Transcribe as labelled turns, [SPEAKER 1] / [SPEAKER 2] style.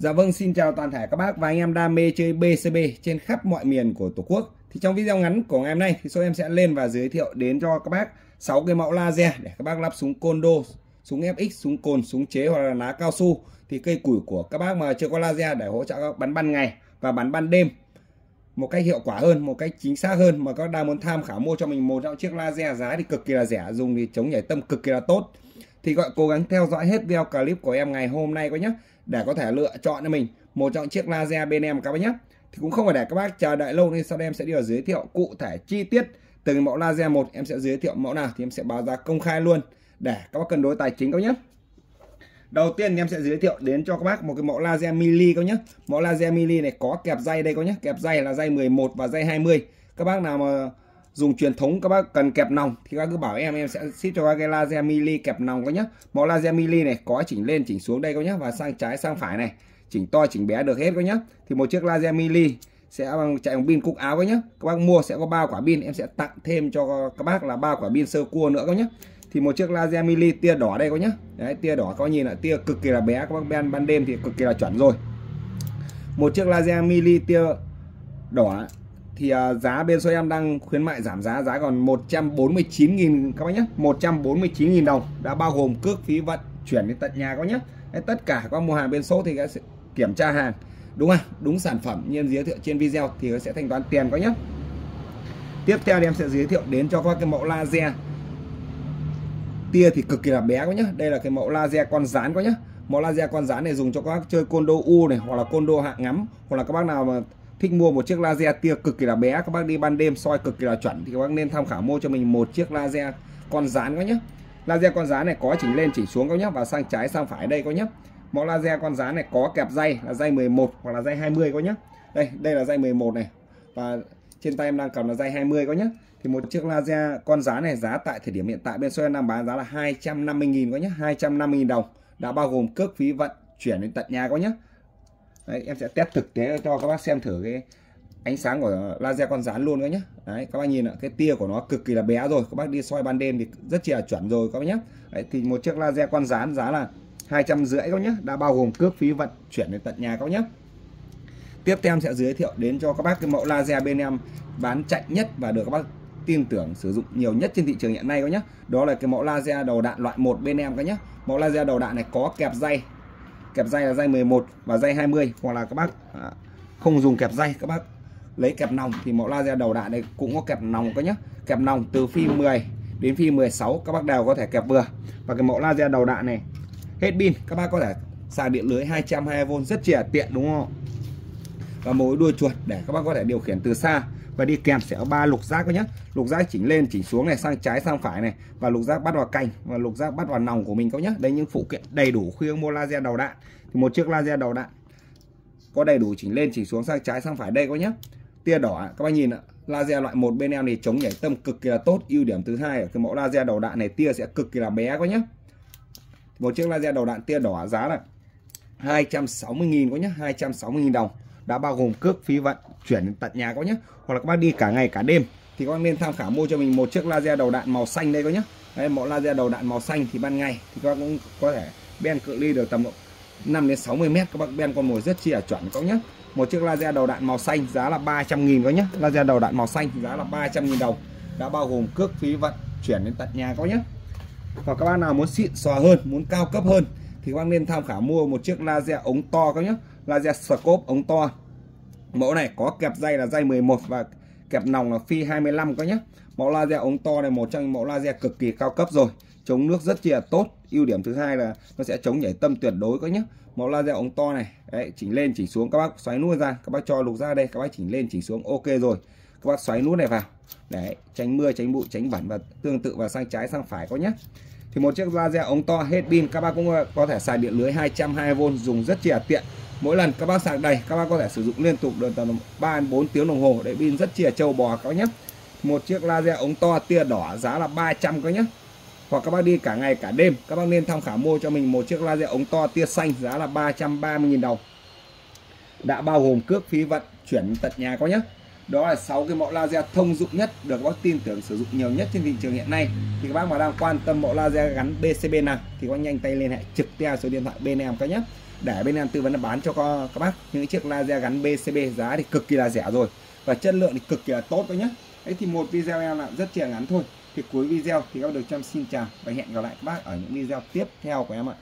[SPEAKER 1] Dạ vâng, xin chào toàn thể các bác và anh em đam mê chơi BCB trên khắp mọi miền của Tổ quốc. Thì trong video ngắn của ngày hôm nay thì số em sẽ lên và giới thiệu đến cho các bác 6 cái mẫu laser để các bác lắp súng Kondo, súng FX, súng cồn, súng chế hoặc là ná cao su. Thì cây củi của các bác mà chưa có laser để hỗ trợ các bắn ban ngày và bắn ban đêm một cách hiệu quả hơn, một cách chính xác hơn mà các đang muốn tham khảo mua cho mình một trong chiếc laser giá thì cực kỳ là rẻ, dùng thì chống nhảy tâm cực kỳ là tốt. Thì gọi cố gắng theo dõi hết video clip của em ngày hôm nay có nhé để có thể lựa chọn cho mình một trong chiếc laser bên em các bác nhé thì cũng không phải để các bác chờ đợi lâu nên sau đây em sẽ đi vào giới thiệu cụ thể chi tiết từng mẫu laser một. Em sẽ giới thiệu mẫu nào thì em sẽ báo giá công khai luôn để các bác cân đối tài chính các nhé đầu tiên em sẽ giới thiệu đến cho các bác một cái mẫu laser mili các nhé mẫu laser mili này có kẹp dây đây có nhé kẹp dây là dây 11 và dây 20 các bác nào mà dùng truyền thống các bác cần kẹp nòng, thì các cứ bảo em em sẽ ship cho các cái laser mili kẹp nòng các nhá. Mẫu laser mili này, có chỉnh lên, chỉnh xuống đây các nhá, và sang trái, sang phải này. Chỉnh to, chỉnh bé được hết các nhá. Thì một chiếc laser mili sẽ chạy bằng pin cúc áo các nhá. Các bác mua sẽ có ba quả pin, em sẽ tặng thêm cho các bác là ba quả pin sơ cua nữa các nhá. Thì một chiếc laser mili tia đỏ đây các nhá. Đấy, tia đỏ có nhìn là tia cực kỳ là bé, các bác ban ban đêm thì cực kỳ là chuẩn rồi. Một chiếc laser mili tia đỏ thì uh, giá bên số em đang khuyến mại giảm giá giá còn 149.000 các bác nhé 149.000 đồng đã bao gồm cước phí vận chuyển đến tận nhà các bác nhé Đấy, tất cả các mua hàng bên số thì sẽ kiểm tra hàng đúng không đúng sản phẩm như giới thiệu trên video thì sẽ thanh toán tiền các nhé tiếp theo thì em sẽ giới thiệu đến cho các cái mẫu laser tia thì cực kỳ là bé các nhé đây là cái mẫu laser con rán các nhé mẫu laser con rán này dùng cho các bác chơi côn đô u này hoặc là côn đô hạng ngắm hoặc là các bác nào mà thích mua một chiếc laser tia cực kỳ là bé. Các bác đi ban đêm soi cực kỳ là chuẩn. Thì các bác nên tham khảo mua cho mình một chiếc laser con rán các nhé laser con rán này có chỉnh lên, chỉnh xuống các nhé và sang trái, sang phải đây các nhé mẫu laser con rán này có kẹp dây là dây 11 hoặc là dây 20 các nhé đây đây là dây 11 này. Và trên tay em đang cầm là dây 20 các nhé thì một chiếc laser con rán này giá tại thời điểm hiện tại bên em đang bán giá là 250.000 có nhé 250.000 đồng. Đã bao gồm cước phí vận chuyển đến tận nhà có nhé Đấy, em sẽ test thực tế cho các bác xem thử cái ánh sáng của laser con rán luôn các nhé Đấy, các bác nhìn ạ cái tia của nó cực kỳ là bé rồi. Các bác đi soi ban đêm thì rất là chuẩn rồi các bác nhé Đấy, thì một chiếc laser con rán giá là hai trăm rưỡi các nhé đã bao gồm cước phí vận chuyển đến tận nhà các nhé tiếp theo em sẽ giới thiệu đến cho các bác cái mẫu laser bên em bán chạy nhất và được các bác tin tưởng sử dụng nhiều nhất trên thị trường hiện nay các nhé đó là cái mẫu laser đầu đạn loại một bên em các nhé mẫu laser đầu đạn này có kẹp dây kẹp dây là dây 11 và dây 20 hoặc là các bác à, không dùng kẹp dây các bác lấy kẹp nòng thì mẫu laser đầu đạn này cũng có kẹp nòng các nhá. Kẹp nòng từ phi 10 đến phi 16 các bác đều có thể kẹp vừa. Và cái mẫu laser đầu đạn này hết pin các bác có thể xài điện lưới 220V rất là tiện đúng không? Và mối đuôi chuột để các bác có thể điều khiển từ xa và đi kèm sẽ có ba lục giác nhé lục giác chỉnh lên, chỉnh xuống này, sang trái, sang phải này. Và lục giác bắt vào cành, và lục giác bắt vào nòng của mình các nhé đây những phụ kiện đầy đủ khi mua laser đầu đạn. Thì một chiếc laser đầu đạn có đầy đủ chỉnh lên, chỉnh xuống, sang trái, sang phải đây có nhé tia đỏ các bác nhìn ạ. Laser loại một bên em thì chống nhảy tâm cực kỳ là tốt. Ưu điểm thứ hai ở cái mẫu laser đầu đạn này, tia sẽ cực kỳ là bé có nhé một chiếc laser đầu đạn tia đỏ giá là 260.000 có nhé 260.000 đồng đã bao gồm cước, phí vận, chuyển tận nhà có nhé. Hoặc là các bác đi cả ngày, cả đêm, thì các bác nên tham khảo mua cho mình một chiếc laser đầu đạn màu xanh đây có nhé. Đây mẫu laser đầu đạn màu xanh thì ban ngày thì các bác cũng có thể ben cự ly được tầm độ 5 đến 60 mét. Các bác ben con mồi rất chi là chuẩn có nhé. Một chiếc laser đầu đạn màu xanh giá là 300.000 có nhé. Laser đầu đạn màu xanh giá là 300.000 đồng. Đã bao gồm cước, phí vận, chuyển đến tận nhà có nhé. Và các bác nào muốn xịn xòa hơn, muốn cao cấp hơn thì các bác nên tham khảo mua một chiếc laser ống to các nhé laser scope ống to. Mẫu này có kẹp dây là dây 11 và kẹp nòng là phi 25 các nhé mẫu laser ống to này, một trong những mẫu laser cực kỳ cao cấp rồi. Chống nước rất chi là tốt. Ưu điểm thứ hai là nó sẽ chống nhảy tâm tuyệt đối các nhé mẫu laser ống to này, đấy, chỉnh lên, chỉnh xuống. Các bác xoáy nút ra, các bác cho lục ra đây. Các bác chỉnh lên, chỉnh xuống, ok rồi. Các bác xoáy nút này vào. Đấy, tránh mưa, tránh bụi, tránh bẩn và tương tự và sang trái, sang phải có nhé thì một chiếc laser ống to hết pin. Các bác cũng có thể xài điện lưới 220V dùng rất chi là tiện mỗi lần các bác sạc đầy các bác có thể sử dụng liên tục được tầm 3 4 tiếng đồng hồ để pin rất chìa trâu bò các nhé một chiếc laser ống to tia đỏ giá là 300 các nhé hoặc các bác đi cả ngày cả đêm các bác nên tham khảo mua cho mình một chiếc laser ống to tia xanh giá là 330.000 đồng đã bao gồm cước phí vận chuyển tận nhà có nhé đó là 6 cái mẫu laser thông dụng nhất được các bác tin tưởng sử dụng nhiều nhất trên thị trường hiện nay thì các bác mà đang quan tâm mẫu laser gắn BCB nào thì có nhanh tay liên hệ trực tiếp số điện thoại bên em các nhé để bên em tư vấn là bán cho các bác. Những chiếc laser gắn BCB giá thì cực kỳ là rẻ rồi. Và chất lượng thì cực kỳ là tốt đấy nhé đấy thì một video em là rất chỉ ngắn thôi. Thì cuối video thì các bác được chăm xin chào và hẹn gặp lại các bác ở những video tiếp theo của em ạ.